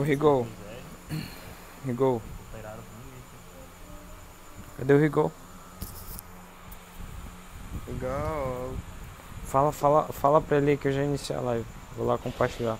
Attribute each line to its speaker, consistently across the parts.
Speaker 1: Ô Rigol. Rigol. Cadê o Rigol?
Speaker 2: Legal.
Speaker 1: Fala, fala, fala pra ele que eu já iniciei a live. Vou lá compartilhar.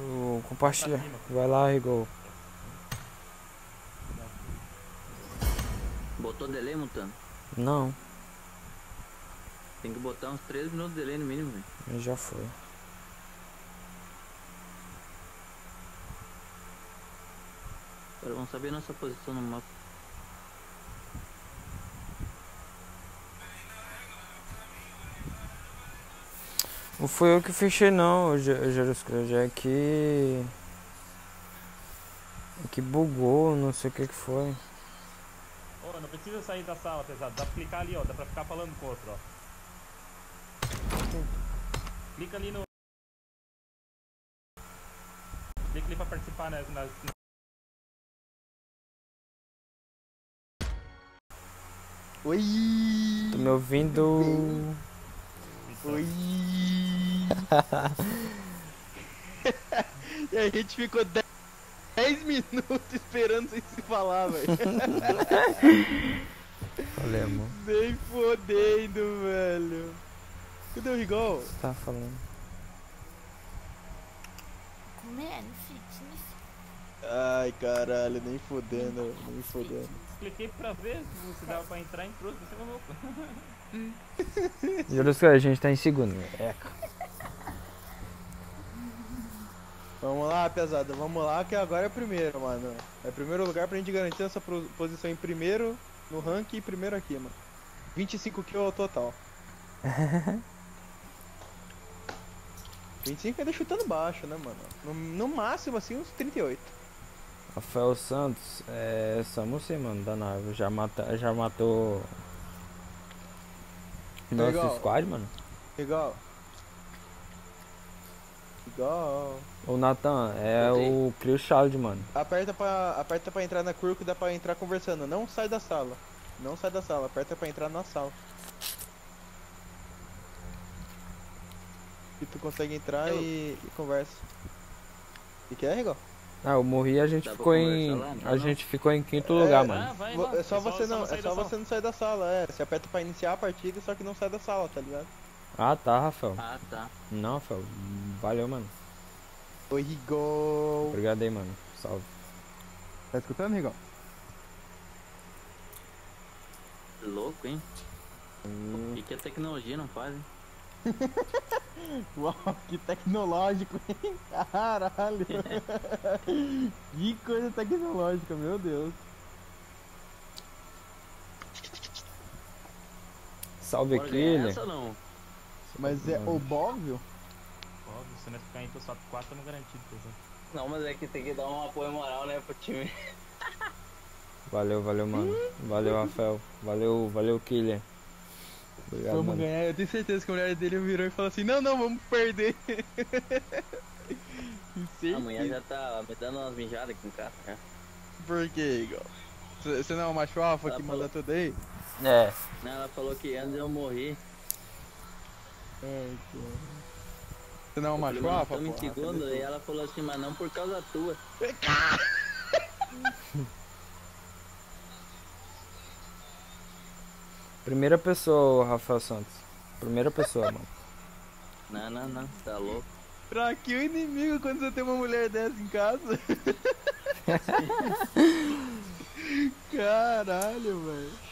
Speaker 1: Ô, Compartilha. Vai lá, Rigol.
Speaker 3: Botou delay, Mutano?
Speaker 1: Não,
Speaker 3: Tem que botar uns 13 minutos de delay no mínimo, velho.
Speaker 1: já foi.
Speaker 3: Agora vamos saber nossa posição no mapa.
Speaker 1: Não foi eu que fechei não, Jeruscra, já é que. é que bugou, não sei o que que foi.
Speaker 4: Ô, não precisa sair da sala, pesado. Dá pra clicar ali, ó. Dá pra ficar falando com o outro, ó. Clica ali no. Clica ali pra participar nas. nas...
Speaker 2: Oi!
Speaker 1: Tô me ouvindo.
Speaker 2: Oi! e a gente ficou 10 minutos esperando sem se falar, velho.
Speaker 1: Falei, amor.
Speaker 2: Nem fodendo, velho. Cadê o Rigol?
Speaker 1: Tá falando.
Speaker 5: Comendo fitness.
Speaker 2: Ai, caralho, nem fodendo, nem fodendo.
Speaker 4: Cliquei pra ver se dava pra entrar, entrou. Você é louco.
Speaker 1: Jeruscra, a gente tá em segundo. É.
Speaker 2: Vamos lá, pesada, vamos lá que agora é primeiro, mano. É primeiro lugar pra gente garantir essa posição em primeiro no ranking e primeiro aqui, mano. 25 kills ao total. 25 ainda chutando baixo, né, mano? No, no máximo, assim, uns 38.
Speaker 1: Rafael Santos, é. Sim, mano, da nave. Já, mata, já matou. Nosso
Speaker 2: Legal.
Speaker 1: squad, mano.
Speaker 2: Igual. Igual.
Speaker 1: Ô Nathan, é o Clear Child, mano.
Speaker 2: Aperta pra, aperta pra entrar na curva que dá pra entrar conversando. Não sai da sala. Não sai da sala. Aperta pra entrar na sala. E tu consegue entrar
Speaker 3: Eu-
Speaker 2: e, e conversa. E que é, Rigol?
Speaker 1: Ah, eu morri e a gente
Speaker 3: Dá
Speaker 1: ficou em.
Speaker 3: lá? Não,
Speaker 1: A
Speaker 3: não.
Speaker 1: gente ficou em quinto
Speaker 2: É,
Speaker 1: lugar,
Speaker 2: ah,
Speaker 1: mano.
Speaker 4: vai
Speaker 2: Vo-
Speaker 4: lá.
Speaker 2: É só você não,
Speaker 4: sair
Speaker 2: é
Speaker 4: da
Speaker 2: só
Speaker 4: sala.
Speaker 2: você não sair da sala, é. Você aperta pra iniciar a partida, só que não sai da sala, tá ligado?
Speaker 1: Ah, tá, Rafael.
Speaker 3: Ah, tá.
Speaker 1: Não, Rafael. Valeu, mano.
Speaker 2: Oi, Rigol.
Speaker 1: Obrigado aí, mano. Salve.
Speaker 2: Tá escutando, Rigol?
Speaker 3: Louco, hein? O que, que a tecnologia não faz, hein?
Speaker 2: Uau, que tecnológico, hein? Caralho. que coisa tecnológica, meu Deus.
Speaker 1: Salve
Speaker 3: não?
Speaker 2: Mas é óbvio?
Speaker 4: Óbvio, se nós ficar em top 4, estamos garantidos, pesado.
Speaker 3: Não, mas é que tem que dar um apoio moral, né, pro time.
Speaker 1: Valeu, valeu, mano. Valeu, Rafael. Valeu, valeu, Killer. Obrigado,
Speaker 2: vamos
Speaker 1: mano.
Speaker 2: ganhar. Eu tenho certeza que a mulher dele virou e falou assim: Não, não, vamos perder. Certeza.
Speaker 3: A mulher já tá me dando umas mijadas aqui em casa, já.
Speaker 2: Por quê, Igor? Você não é o macho alfa
Speaker 3: Ela
Speaker 2: que
Speaker 3: falou-
Speaker 2: manda tudo aí?
Speaker 1: É.
Speaker 3: Não, ela falou que antes eu morri.
Speaker 2: Ai, cara. Você não é
Speaker 3: Eu falei,
Speaker 2: macho
Speaker 3: "Mas nós
Speaker 2: alfa?
Speaker 3: estamos em
Speaker 2: porra?
Speaker 3: segundo, e ela falou assim, mas não por causa tua.
Speaker 1: Primeira pessoa, Rafael Santos. Primeira pessoa, mano.
Speaker 3: Não, não, não, tá louco.
Speaker 2: Pra que o inimigo quando você tem uma mulher dessa em casa? Caralho, velho.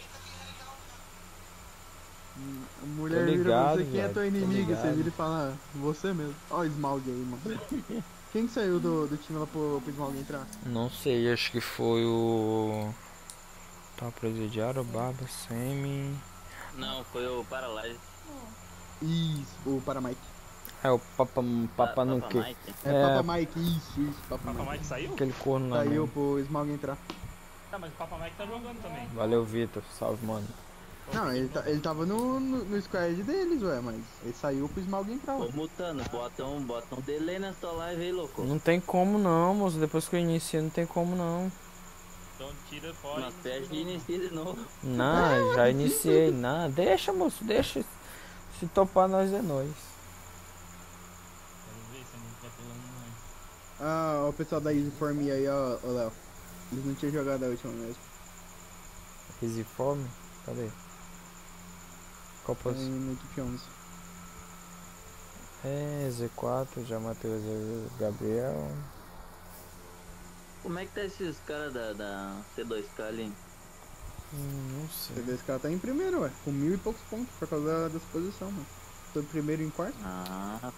Speaker 2: A mulher
Speaker 1: Tô
Speaker 2: vira
Speaker 1: ligado,
Speaker 2: você, quem é tua inimiga? Você
Speaker 1: ligado.
Speaker 2: vira e fala, "Ah, você mesmo. Ó o Smaug aí, mano. Quem que saiu do, do time lá pro, pro Smaug entrar?
Speaker 1: Não sei, acho que foi o. Tá, presidiário, barba, semi.
Speaker 3: Não, foi o Paralyze.
Speaker 2: Isso, o para Mike.
Speaker 1: É o Papa, papa no
Speaker 3: Papa
Speaker 1: quê?
Speaker 3: Mike.
Speaker 2: É,
Speaker 1: É.
Speaker 2: Papa Mike, isso, isso, Papa,
Speaker 4: Papa
Speaker 2: Mike.
Speaker 4: Mike saiu?
Speaker 1: Aquele corno lá.
Speaker 2: Saiu
Speaker 1: mesmo.
Speaker 2: pro Smaug entrar.
Speaker 4: Tá, mas o Papa Mike tá jogando também.
Speaker 1: Valeu, Vitor. Salve, mano.
Speaker 2: Não, ele, tá- ele tava no, no, no squad deles, ué, mas ele saiu pro Smaug entrar,
Speaker 3: Ô,
Speaker 2: ué.
Speaker 3: Mutano, bota um, bota um delay nessa live aí, louco.
Speaker 1: Não tem como não, moço. Depois que eu iniciei, não tem como não.
Speaker 4: Então tira fora
Speaker 3: Mas perde e
Speaker 4: inicia de
Speaker 3: inicia de novo.
Speaker 1: Não, já iniciei. Não, deixa, moço, deixa. Se topar, nós é nós.
Speaker 4: novo. Quero ver se não tá.
Speaker 2: Ah, o pessoal da Easy For Me aí, ó, ô Léo. Eles não tinham jogado a última mesmo.
Speaker 1: Easy Form? Cadê? Qual
Speaker 2: Tá
Speaker 1: posição?
Speaker 2: na equipe 11.
Speaker 1: É, Z4, já matei o Gabriel.
Speaker 3: Como é que tá esses caras da, da C2K ali?
Speaker 1: Hum, não sei.
Speaker 2: vê esse cara tá em primeiro, ué. Com mil e poucos pontos por causa da, das posições, mano. Tô em primeiro e em quarto.
Speaker 3: Ah,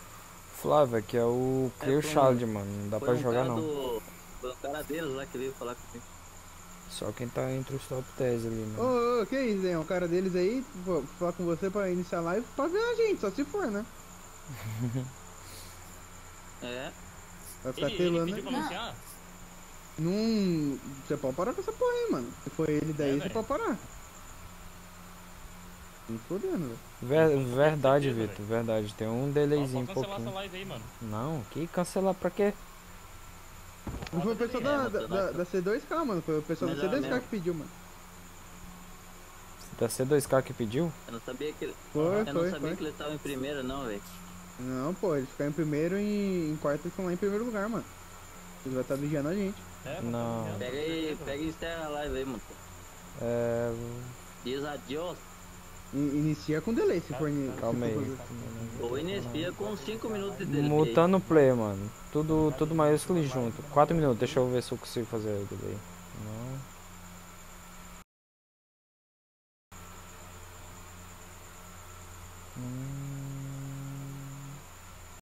Speaker 1: Flávio, aqui é o Clear
Speaker 3: É, foi um-
Speaker 1: Child, mano. Não dá pra
Speaker 3: um
Speaker 1: jogar
Speaker 3: cara
Speaker 1: não.
Speaker 3: do- Foi o cara deles lá que veio falar comigo.
Speaker 1: Só quem tá entre os top 10 ali,
Speaker 2: Ô,
Speaker 1: mano.
Speaker 2: ô, que isso, hein? O cara deles aí, vou falar com você pra iniciar a live pra ver a gente, só se for, né?
Speaker 3: É,
Speaker 2: Vai ficar
Speaker 4: Ele, ele
Speaker 2: telando.
Speaker 5: Não.
Speaker 4: anunciar?
Speaker 2: Não. Você pode parar com essa porra aí, mano. Se for ele daí,
Speaker 4: É,
Speaker 2: você pode parar. Não fodendo, velho.
Speaker 1: Ver- verdade, Vitor, verdade. Tem um delayzinho
Speaker 4: Pode cancelar essa
Speaker 1: pouquinho.
Speaker 4: live aí, mano.
Speaker 1: Não, que cancelar pra quê?
Speaker 2: Não foi o pessoal da,
Speaker 3: É,
Speaker 2: da, da, da C2K, mano. Foi o pessoal da
Speaker 3: Melhor
Speaker 2: C2K
Speaker 3: mesmo.
Speaker 2: que pediu, mano.
Speaker 1: Da C2K que pediu?
Speaker 3: eu não sabia que ele.
Speaker 2: Foi,
Speaker 3: eu não
Speaker 2: foi,
Speaker 3: sabia
Speaker 2: foi.
Speaker 3: que ele tava em primeiro não, velho.
Speaker 2: Não, pô, eles ficaram em primeiro e em quarto eles estão lá em primeiro lugar, mano. Eles vão estar vigiando a gente.
Speaker 4: É,
Speaker 1: Não.
Speaker 4: tá
Speaker 3: Pega aí, pega e encerra a live aí, mano.
Speaker 1: É.
Speaker 3: Diz adiós.
Speaker 2: In- inicia com delay, se for. se
Speaker 1: Calma aí.
Speaker 2: fazer.
Speaker 3: Ou inicia com 5 minutos de delay.
Speaker 1: Mutando play, mano. Tudo, tudo maiúsculo e junto. 4 minutos, deixa eu ver se eu consigo fazer o delay.